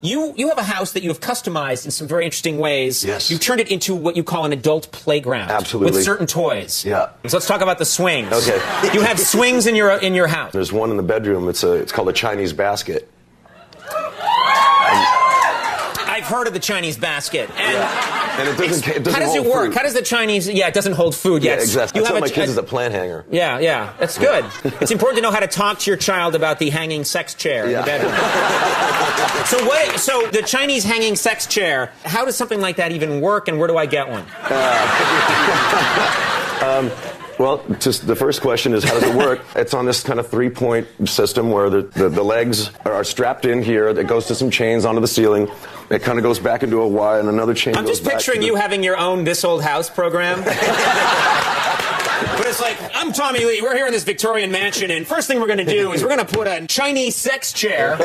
You you have a house that you have customized in some very interesting ways. Yes. You've turned it into what you call an adult playground. Absolutely. With certain toys. Yeah. So let's talk about the swings. Okay. You have swings in your in your house. There's one in the bedroom. It's a. It's called a Chinese basket. Heard of the Chinese basket. And And it doesn't. It doesn't how does it work? fruit. How does the Chinese? Yeah, it doesn't hold food. Yeah, yet. exactly. You I have tell a, my kids a- it's a plant hanger. Yeah, yeah, that's good. it's important to know how to talk to your child about the hanging sex chair in the bedroom. so what? So the Chinese hanging sex chair. How does something like that even work, and where do I get one? Uh, Um, well, just the first question is how does it work? it's on this kind of three-point system where the, the, the legs are strapped in here. That goes to some chains onto the ceiling. It kind of goes back into a Y, and another chain I'm goes just back picturing to you the- having your own This Old House program. but it's like, I'm Tommy Lee. We're here in this Victorian mansion, and first thing we're going to do is we're going to put a Chinese sex chair